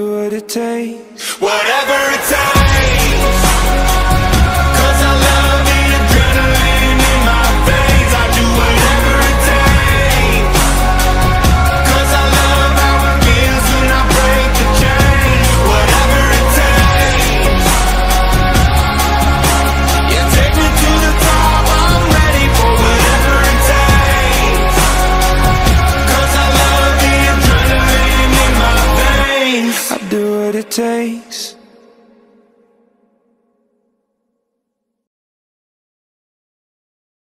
what it takes Whatever it takes. Cause